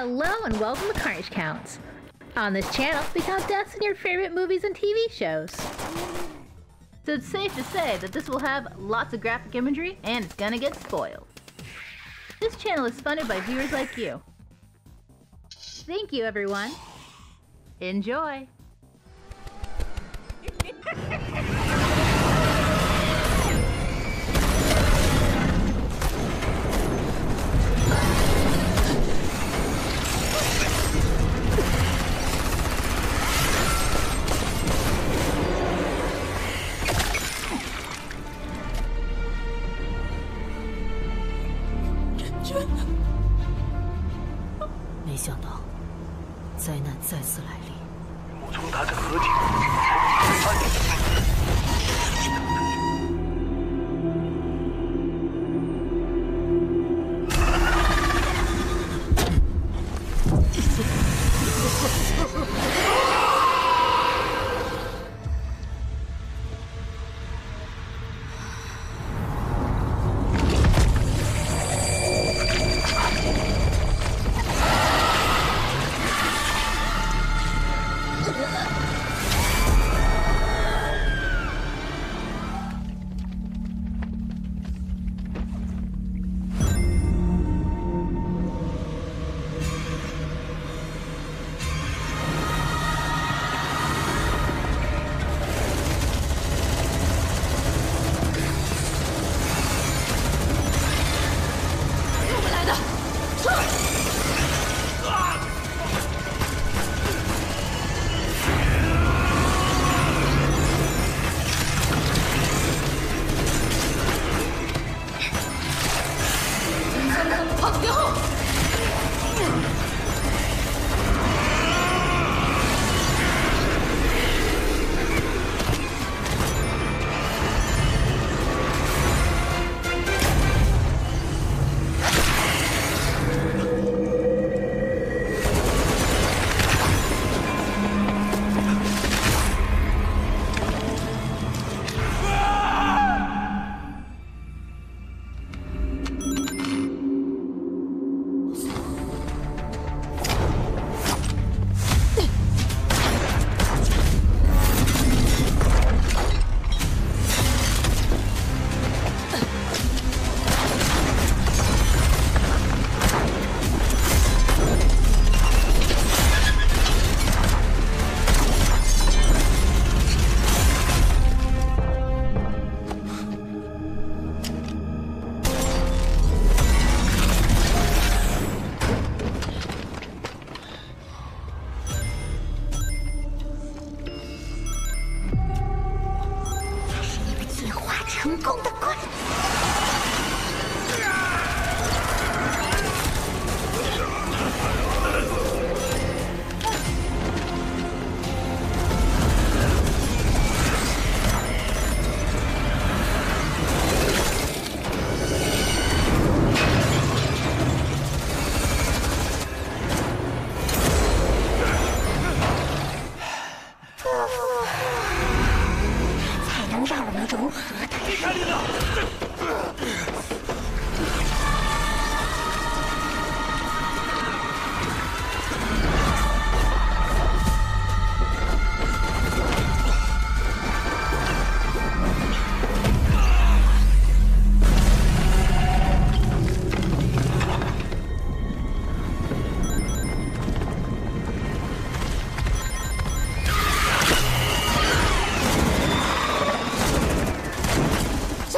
Hello and welcome to Carnage Counts. On this channel, we count deaths in your favorite movies and TV shows. So it's safe to say that this will have lots of graphic imagery and it's gonna get spoiled. This channel is funded by viewers like you. Thank you, everyone. Enjoy. 没想到灾难再次来临。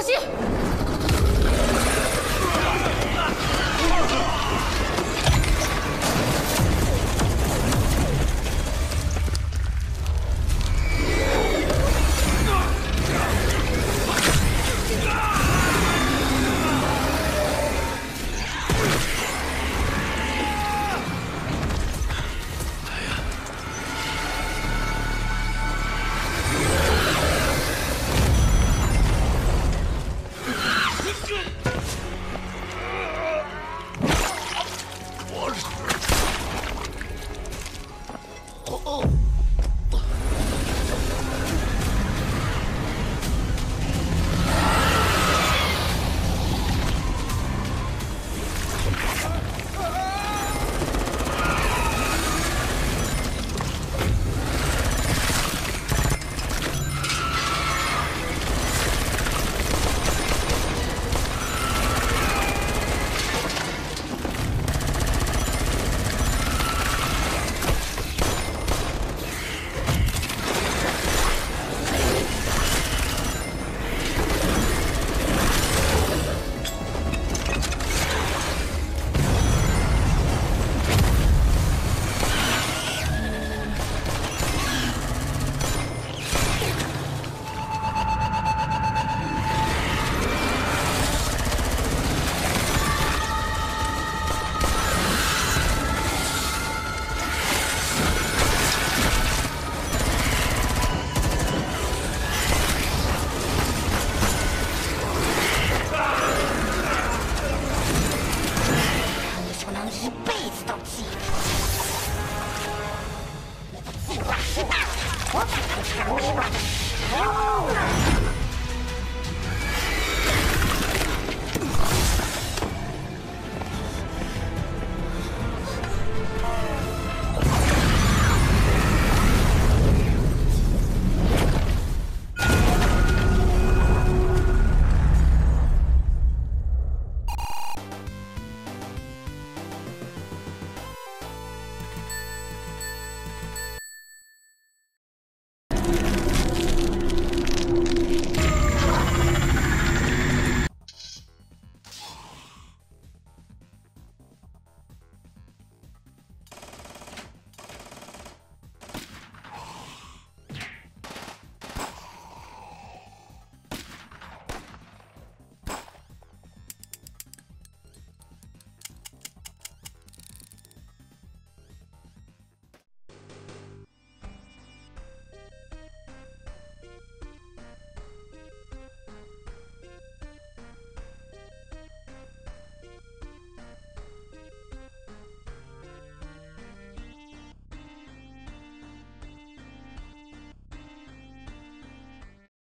小心！Oh!